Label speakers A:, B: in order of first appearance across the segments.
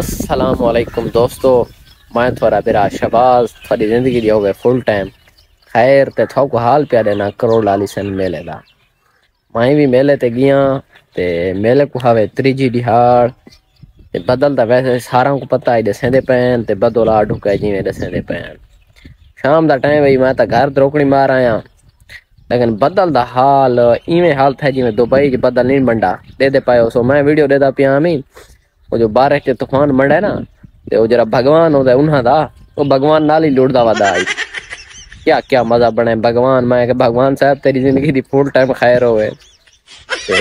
A: السلام علیکم دوستو، میں تھوڑا برا شباز، تھوڑی زندگی دی ہوگئے فل ٹائم خیر، تے تھو کو حال پیا دینا کروڑ لالی سن میلے دا۔ میں بھی میلے تے گیا، تے میلے کو ہوئے تریجی دہاڑ تے بدل دا ویسے سارا کو پتہ ہے دسیں دے پین تے بدل آ ڈھکے جی میں دسیں دے پین شام دا ٹائم وہی میں تا گھر دروکڑی مار آیا۔ لیکن بدل دا حال ایویں حال تھا جی میں دبئی جی بدل نہیں بنڈا دے دے پائے سو میں ویڈیو دے دا پیا ہمیں وہ جو بارش کے طوفان منڈا ہے نا، تے وہ جرا بھگوان ہوتا ہے، انہاں دا، وہ بھگوان نال ہی لڑدا ودا آئی کیا کیا مزہ بنے بھگوان؟ میں کہ بھگوان صاحب تیری زندگی دی فل ٹائم خیر ہوئے۔ تے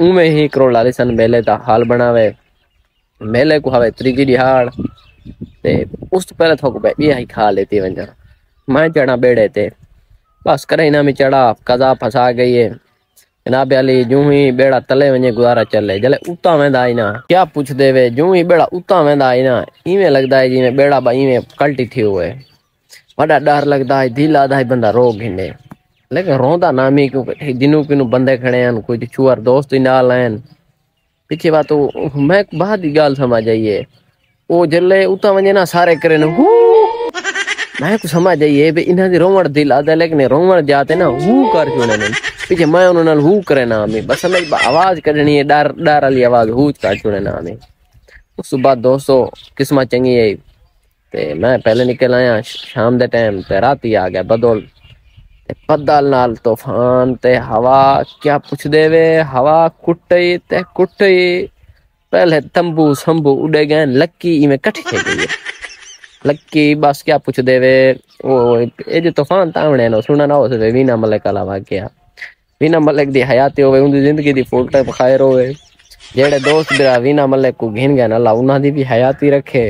A: اوویں ہی کروڑ لالی سن میلے دا حال بناوے۔ میلے کو ہوے تریجی دہاڑ تے اس تو پہلے تھوک پہ یہ ہی کھا لیتی ونجا۔ میں چڑھا بیڑے تے۔ بس کرے انہاں میں چڑھا، قضا پھسا گئی ہے۔ جناب علی جو ہی بیڑا تلے ونجے گزارا چلے جلے اوتا ویندا آئی نا کیا پوچھ دے وے جو ہی بیڑا اوتا ویندا آئی نا ایویں لگدا ہے جی میں بیڑا با ایویں کلٹی تھی ہوئے وڈا ڈر لگدا ہے دل آدا ہے بندہ رو گھنے لیکن روندا نامی کیوں جنوں کینوں بندے کھڑے ہیں کوئی چوار دوست ہی نال ہیں پیچھے بات میں بہت ہی گال سمجھ آئیے او جلے اوتا ونجے نا سارے کرے نا میں کو سمجھ آئیے بے انہاں دی روڑ دل آدا لیکن روڑ جاتے نا ہو کر کیوں نے پیچھے میں انہوں نے ہو کرے نا ہمیں بس میں آواز کرنی ہے ڈر ڈر والی آواز ہو کر چھوڑے نا ہمیں اس بعد دوستو قسمت چنگی ہے تے میں پہلے نکل آیا شام دے ٹائم تے رات ہی آ گیا بدل تے بدل نال طوفان تے ہوا کیا پوچھ دے وے ہوا کٹئی تے کٹئی پہلے تمبو سمبو اڑے گئے لکی میں کٹھ کے گئی لکی بس کیا پوچھ دے وے اے جو طوفان تاونے نو سننا نہ ہو سکے وینا ملک علا واقعہ وینا ملک دی حیاتی ہوئے ان دی زندگی دی فول ٹائم خیر ہوئے جیڑے دوست برا وینا ملک کو گھن گئے اللہ انہاں دی بھی حیاتی رکھے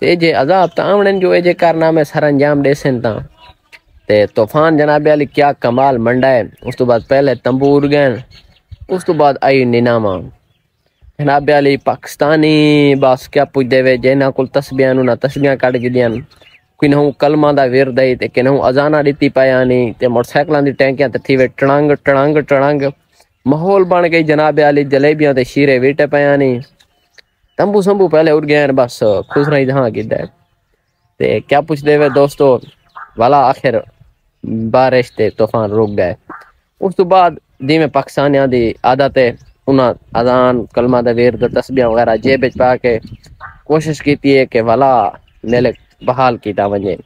A: تے جے عذاب تاوڑن جو اے جے کارنامے سر انجام دے سن تا تے طوفان جناب علی کیا کمال منڈا ہے اس تو بعد پہلے تمبو اڑ گئے اس تو بعد آئی نیناما جناب علی پاکستانی بس کیا پوچھ دے وے جے نہ نہ تسبیحاں کڈ گدیاں کنہوں کلمہ دا ورد ہے تے کنہوں اذانہ دتی پیا نہیں تے موٹر سائیکلاں دی ٹینکیاں تے تھی وے ٹڑنگ ٹڑنگ ٹڑنگ ماحول بن گئی جناب علی جلیبیاں تے شیرے ویٹے پیا نہیں تمبو سمبو پہلے اڑ گئے بس خوش رہی جہاں کیتا ہے تے کیا پوچھ دے وے دوستو والا آخر بارش تے طوفان رک گئے اس تو بعد دی میں پاکستانیاں دی عادت ہے انہاں اذان کلمہ دا ورد تسبیح وغیرہ جیب وچ پا کے کوشش کیتی ہے کہ والا نیلے بحال کیتا ونجے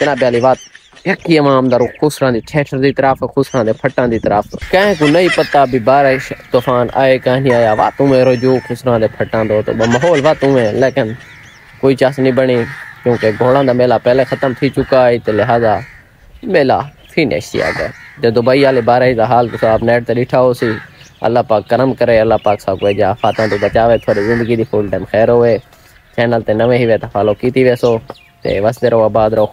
A: جناب علی بات یکی امام دا درو خسران دی تھیٹر دی طرف خسران دے پھٹان دی طرف کہیں کو نہیں پتہ بھی بارش طوفان آئے کہیں نہیں آیا واتوں میں رجوع خسران دے پھٹان دو تو ماحول واتوں میں لیکن کوئی چاس نہیں بنی کیونکہ گھوڑا دا میلہ پہلے ختم تھی چکا ہے تو لہذا میلہ فینش کیا گیا جو دبئی والے بارہ دا حال تو آپ نیٹ تے ڈیٹھا ہو سی اللہ پاک کرم کرے، اللہ پاک سب کو جا فاتح تو بچاوے، تھوڑی زندگی دی فل ٹائم خیر ہوئے چینل تے نویں ہی وے فالو کیتی ویسو، تے وسدے رہو، آباد رہو۔